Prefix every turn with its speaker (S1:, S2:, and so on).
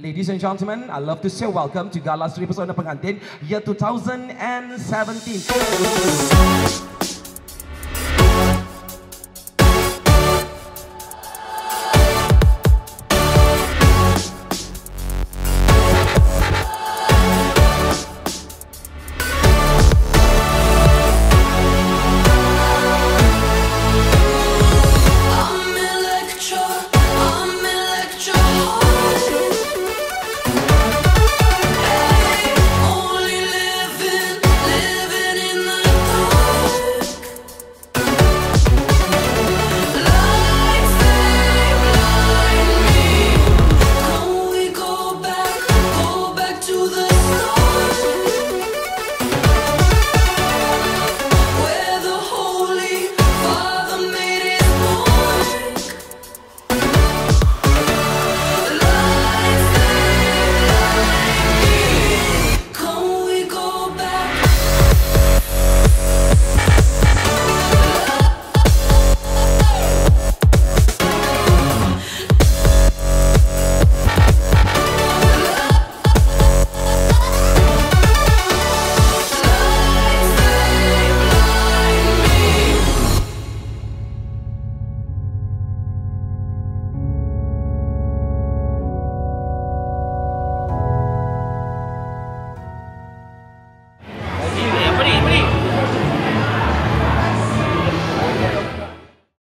S1: Ladies and gentlemen, I love to say welcome to Gala Seri Pesona Pengantin Year 2017.